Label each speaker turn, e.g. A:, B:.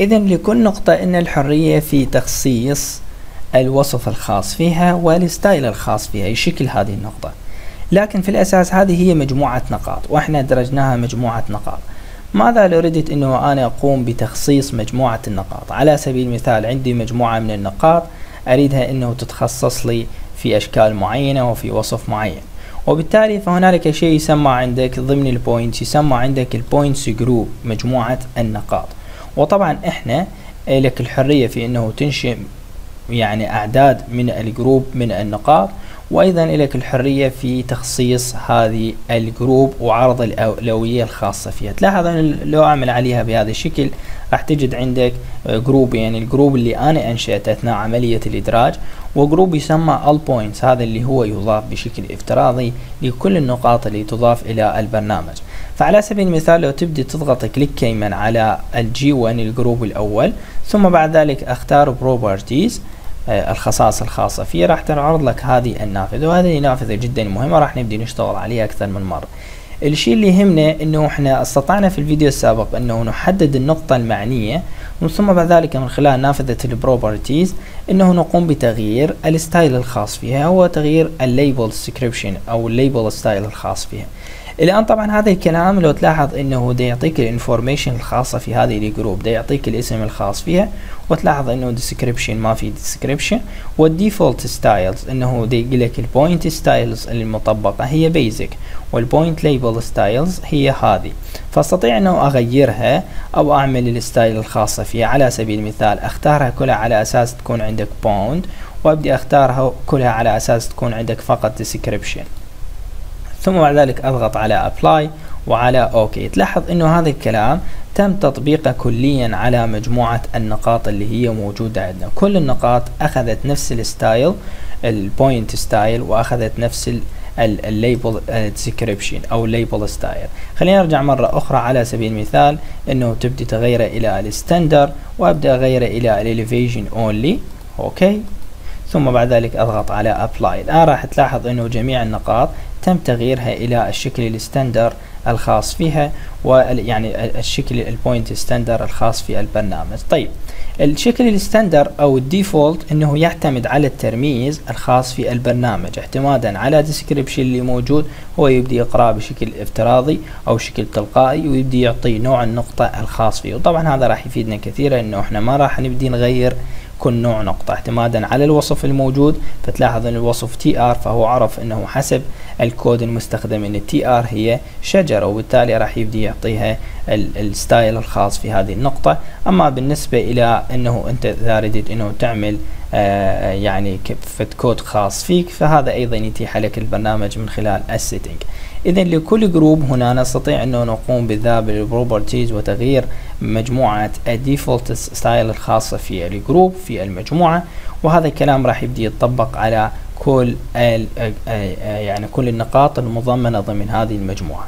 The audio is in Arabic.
A: إذا لكل نقطة إن الحرية في تخصيص الوصف الخاص فيها وال style الخاص فيها يشكل هذه النقطة. لكن في الأساس هذه هي مجموعة نقاط وإحنا درجناها مجموعة نقاط. ماذا لو ردت أنه أنا أقوم بتخصيص مجموعة النقاط؟ على سبيل المثال عندي مجموعة من النقاط أريدها أنه تتخصص لي في أشكال معينة وفي وصف معين. وبالتالي فهنالك شيء يسمى عندك ضمن ال points يسمى عندك ال points group مجموعة النقاط. وطبعا إحنا لك الحرية في إنه تنشئ يعني أعداد من ال group من النقاط وأيضا لك الحرية في تخصيص هذه ال group وعرض الأولوية الخاصة فيها. تلاحظ أن لو أعمل عليها بهذا الشكل راح تجد عندك group يعني ال group اللي أنا أنشأته أثناء عملية الإدراج و group يسمى points هذا اللي هو يضاف بشكل افتراضي لكل النقاط اللي تضاف إلى البرنامج. فعلى سبيل المثال لو تبدي تضغط click يمين على ال G 1 ال group الأول ثم بعد ذلك أختار properties الخصائص الخاصة فيه راح تعرض لك هذه النافذة وهذه نافذة جدا مهمة راح نبدي نشتغل عليها أكثر من مرة. الشيء اللي يهمنا إنه إحنا استطعنا في الفيديو السابق إنه نحدد النقطة المعنية ومن ثم بعد ذلك من خلال نافذة ال properties إنه نقوم بتغيير ال style الخاص فيها هو تغيير ال label description أو ال label style الخاص فيها. الآن طبعا هذا الكلام لو تلاحظ إنه ده يعطيك ال information الخاصة في هذه ال group ده يعطيك الاسم الخاص فيها وتلاحظ إنه description ما في description وال default styles إنه ده يقول لك ال point styles المطبقة هي basic وال point label styles هي هذه. فأستطيع إنه أغيرها أو أعمل ال style الخاصه فيها. على سبيل المثال أختارها كلها على أساس تكون عندك point وابدي أختارها كلها على أساس تكون عندك فقط description ثم بعد ذلك أضغط على apply وعلى okay تلاحظ إنه هذا الكلام تم تطبيقه كليا على مجموعة النقاط اللي هي موجودة عندنا. كل النقاط أخذت نفس ال style ال point style وأخذت نفس ال label description أو ال label style خلينا نرجع مرة أخرى على سبيل المثال إنه تبدي تغيره إلى ال standard وأبدأ اغيره إلى ال elevation only okay ثم بعد ذلك أضغط على apply الآن راح تلاحظ إنه جميع النقاط تم تغييرها إلى الشكل ال standard الخاص فيها ويعني الشكل ال point standard الخاص في البرنامج. طيب الشكل ال standard أو ال default إنه يعتمد على الترميز الخاص في البرنامج. اعتمادا على description اللي موجود هو يبدي يقراه بشكل افتراضي أو شكل تلقائي ويبدي يعطي نوع النقطة الخاص فيه. وطبعا هذا راح يفيدنا كثيرا إنه إحنا ما راح نبدي نغير كل نوع نقطة. اعتمادا على الوصف الموجود فتلاحظ أن الوصف TR فهو عرف أنه حسب الكود المستخدم إن ال TR هي شجرة وبالتالي راح يبدي يعطيها ال style الخاص في هذه النقطة. أما بالنسبة إلى إنه أنت إذا ردت إنه تعمل آه يعني كفت كود خاص فيك فهذا أيضا يتيح لك البرنامج من خلال ال setting. اذا لكل group هنا نستطيع انه نقوم بالذهاب لل properties وتغيير مجموعة ال default style الخاصة في ال group في المجموعة. وهذا الكلام راح يبدي يتطبق على كل يعني كل النقاط المضمنة ضمن هذه المجموعة.